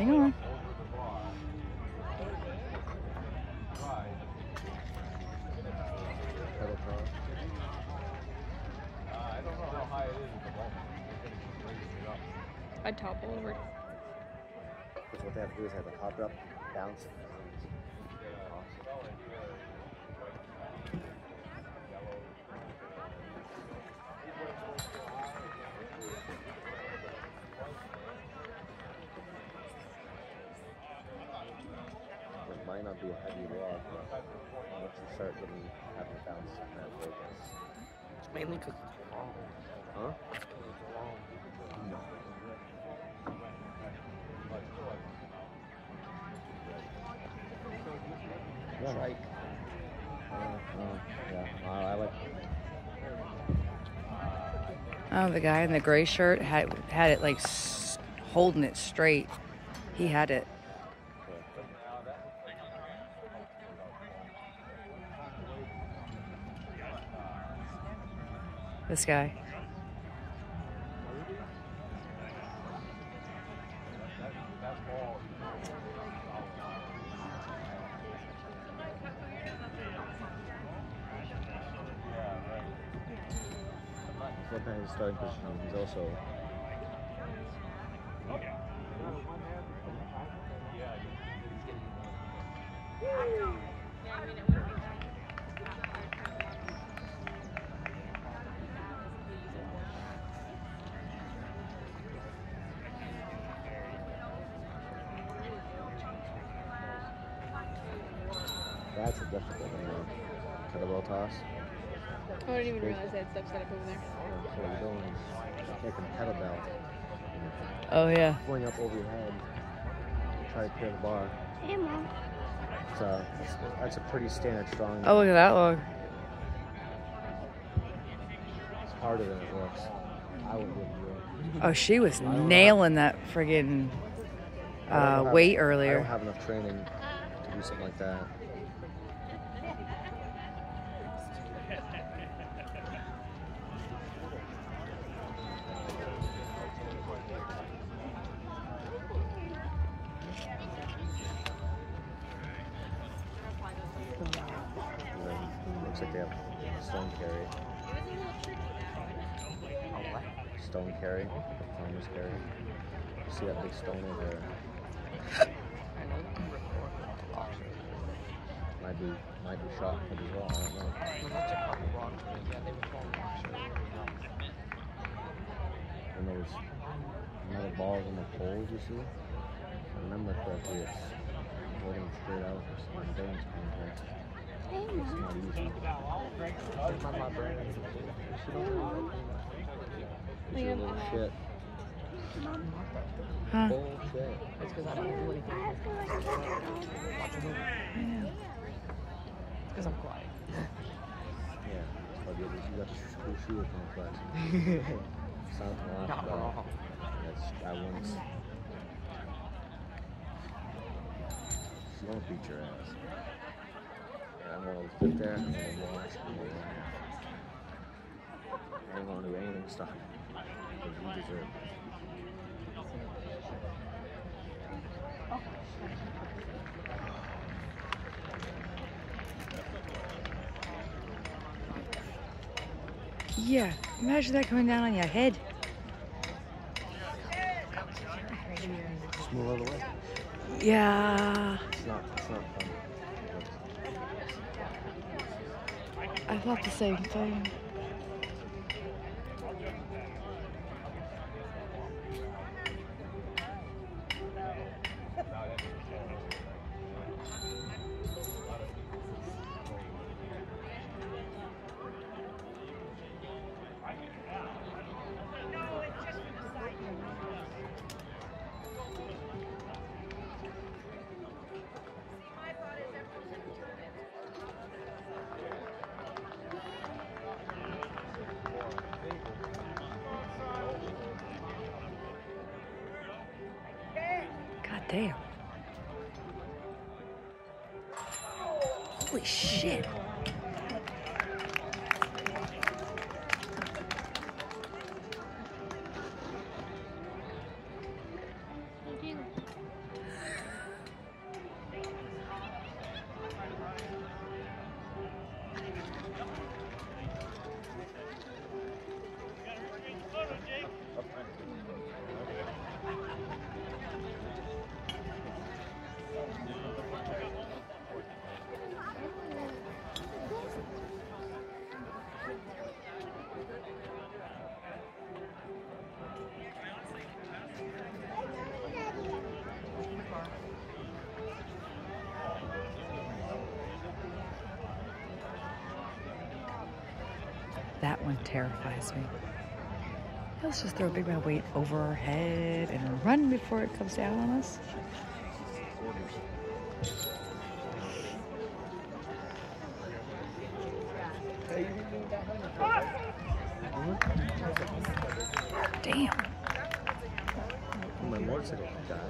Hang on. Pedal car. I'd topple over. Because what they have to do is have the hop up, bounce. It might not be a heavy log, but once you start getting having it bounce, it kind of breaks. It's mainly because it's long. Huh? No. Yeah. Strike. Uh, uh, yeah, uh, I like. Oh, the guy in the gray shirt had had it like s- holding it straight. He had it. This guy. Sometimes his starting position, he's also. That's a difficult one, though. Kettlebell toss. I didn't even realize they had stuff set up over there. So you're doing is taking the kettlebell, Oh yeah. going up over your head, try to clear the bar. Hey, Mom. It's a, that's, that's a pretty standard strong. Oh look at that log. It's harder than it looks. I would give you. Oh, she was nailing that friggin' I don't uh, have- weight I don't have enough training to do something like that. They have stone carry. Stone carry, farmer's carry. You see that big stone over there? Might be, might be shot as well. I don't know. Yeah, they were rocks. And those metal balls on the poles, you see? I remember correctly, it's holding straight out for some endurance contest. Know. Shit. Huh? Bullshit. It's because I don't do anything. A movie. It's because I'm quiet. Yeah. You got the shooter complex. Sounds a lot Not wrong. That's, I once. She won't beat your ass. I'm gonna sit there and I'm gonna watch I'm gonna laugh. I ain't gonna do anything to stop. Because you deserve it. Yeah. Imagine that coming down on your head. Just move out of the way. Yeah. It's not, it's not I thought the same thing. Damn. Holy shit. That one terrifies me. Let's just throw a big amount of weight over our head and run before it comes down on us. Damn. My motorcycle died.